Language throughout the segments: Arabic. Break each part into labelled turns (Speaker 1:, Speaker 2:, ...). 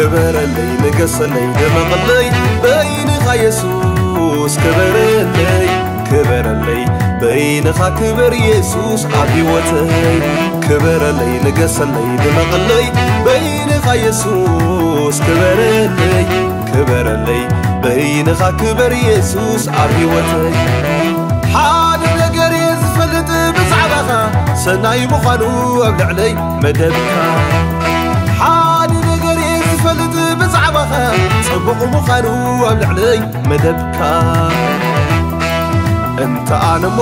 Speaker 1: كبرلي نقصلي نمغلي بينخا يسوس. كبرلي بين بينخا كبر يسوس. عبي وتي كبرلي نقصلي نمغلي بينخا يسوس. كبرلي بين بينخا كبر يسوس. عبي وتي حاد نقر يزفلت بزعبها سناي مخانو أبلعلي مدبكا ጽቡቕ ምዃኑ ኣብ ልዕለይ መደብካ እንተ ኣነ ሞ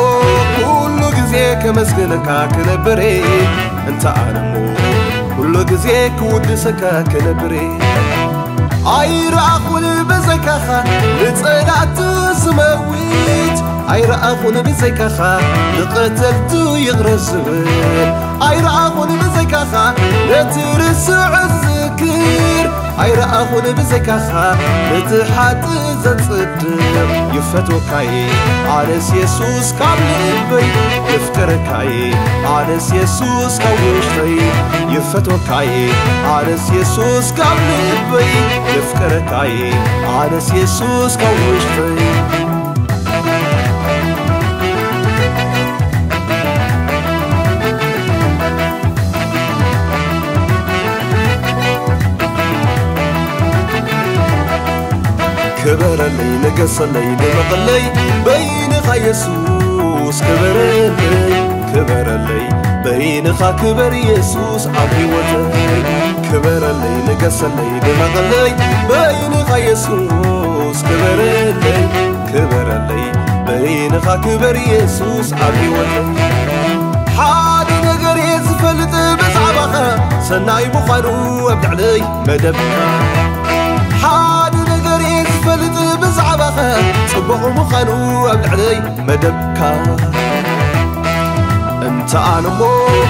Speaker 1: ኩሉ ግዜ ከመስግነካ ክነብሬ እንተ ኣነ ሞ ኩሉ ግዜ ክውድሰካ ክነብሬ ኣይረኣኹን ብዘይካኻ ንጸላእቲ ዝመዊት ኣይረኣኹን ብዘይካኻ ንቐተልቲ ይቕረስ ዝብል ኣይረኣኹን ብዘይካኻ ነቲ ርስዕ ዝዝክር ኣይረኣኹን ብዘይካኻ ነቲ ሓጢ ዘጽድቕ ይፈትወካየ ኣነስ የሱስ ካብ ልበይ የፍቅረካየ ኣነስ የሱስ ካብ ውሽጠይ ይፈትወካየ ኣነስ የሱስ ካብ ልበይ የፍቅረካየ ኣነስ የሱስ ካብ ውሽጠይ ክበረለይ ንገሰለይ ንመቐለይ በይንኻ የሱስ ክበረለይ ክበረለይ በይንኻ ክበር ኢየሱስ ኣብ ሕይወተይ ክበረለይ ንገሰለይ ንመቐለይ በይንኻ የሱስ ክበረለይ ክበረለይ በይንኻ ክበር ኢየሱስ ኣብ ሕይወተይ ሓደ ነገር እየ ዝፈልጥ ብዛዕባኻ ሰናይ ምዃኑ ኣብ ልዕለይ መደብካ ምዃኑ ኣብ ልዕለይ መደብካ እንተ ኣነ ሞ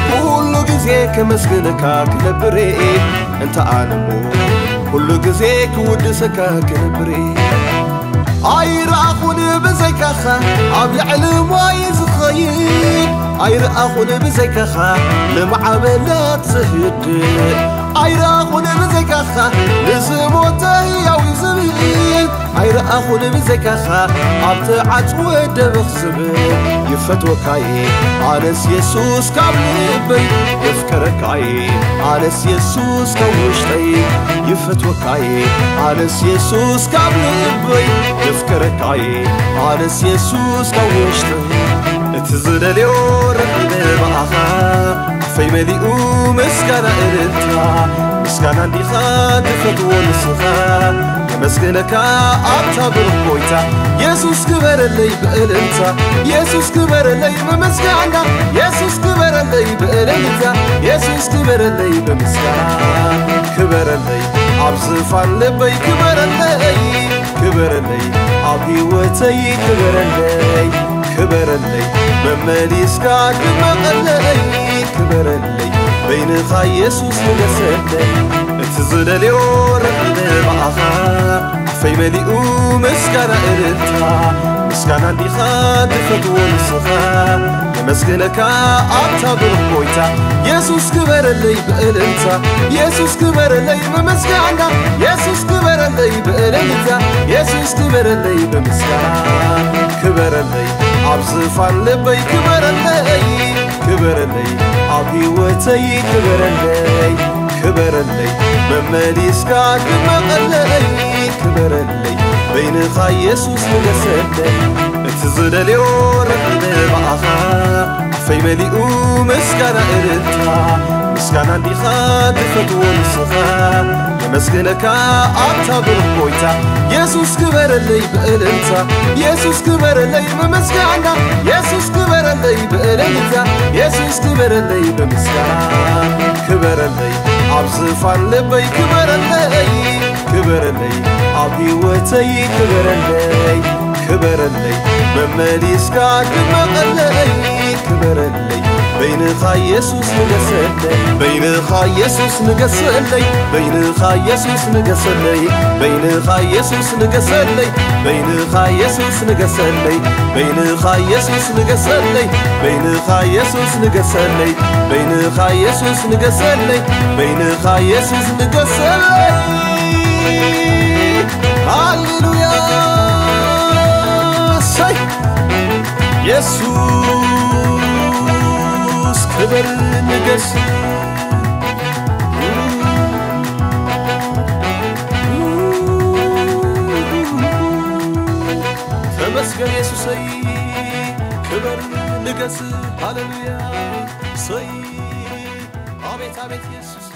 Speaker 1: ኩሉ ግዜ ከመስግነካ ክነብሬ እንተ ኣነ ሞ ኩሉ ግዜ ክውድሰካ ክነብሬ ኣይረኣኹን ብዘይካኻ ኣብ ልዕሊ ማይ ዝኸይድ ኣይረኣኹን ብዘይካኻ ንማዕበላት ዝህድእ ኣይረኣኹን ብዘይካኻ ንዝሞተ ሕያው ዝብል ኣይረኣኹን ብዘይካኻ ኣብቲ ዓፅወ ደብኽ ዝብል ይፈትወካየ ኣነስ የሱስ ካብ ልበይ የፍቀረካየ ኣነስ የሱስ ካብ ውሽጠይ ይፈትወካየ ኣነስ የሱስ ካብ ልበይ የፍቀረካየ ኣነስ የሱስ ካብ ውሽጠይ እቲ ዝደልዮ ረኺበ በኣኻ ኣፈይ መሊኡ ምስጋና እልልታ ምስጋና እንዲኻ ትፈትዎ ንስኻ የመስግነካ ኣብታ ጎይታ የሱስ ክበረለይ ብእልልታ የሱስ ክበረለይ ብምስጋና የሱስ ክበረለይ ብእልልታ የሱስ ክበረለይ ብምስጋና ክበረለይ ኣብ ዝፋን ልበይ ክበረለይ ክበረለይ ኣብ ሕይወተይ ክበረለይ ክበረለይ መመሊስካ ድመቐለይ ክበረለይ በይንኻ ኢየሱስ ንገሰለይ እቲ ዝደልዮ ረኺበ በኣኻ ኣፈይ መሊኡ ምስጋና እልልታ ምስጋና እንዲኻ ትፈትዎ ንስኻ የመስግነካ ኣብታ ብሩኽ ጎይታ የሱስ ክበረለይ ብእልልታ የሱስ ክበረለይ ብምስጋና የሱስ ክበረለይ ብእልልታ የሱስ ክበረለይ ብምስጋና ክበረለይ عبزف اللبي كبرلي كبرلي عبيوتي كبرلي كبرلي ممالي سكاك مقلي كبرلي بين خا يسوس نسلي اتزدلي ورقد بعخا عفي مليئو مسكنا إرتا مسكنا ديخا تفتو نسخا መስግነካ አታብር ጌታ ኢየሱስ ክበረለይ በእልልታ። ኢየሱስ ክበረለይ በምስጋና። ኢየሱስ ክበረለይ በእልልታ። ኢየሱስ ክበረለይ በምስጋና። ክበረለይ አብዝፋን ልበይ ክበረለይ ክበረለይ ኣብ ህይወተይ ክበረለይ ክበረለይ መመሊስካ ክመቐለይ ክበረለይ بينخ يسوس نقسلي بينخ يسوس نقسلي بينخ يسوس نقسلي بينخ يسوس نقسلي بينخ يسوس نقسلي بينخ يسوس نقسلي بينخ يسوس نقسلي بينخ يسوس نقسلي بينخ يسوس نقسلي هاليلويا سي يسوس! ክብር ንገስ ተመስገን ኢየሱሰይ ክብር ንገስ ሃሌሉያ ሰይ አቤት አቤት ኢየሱስ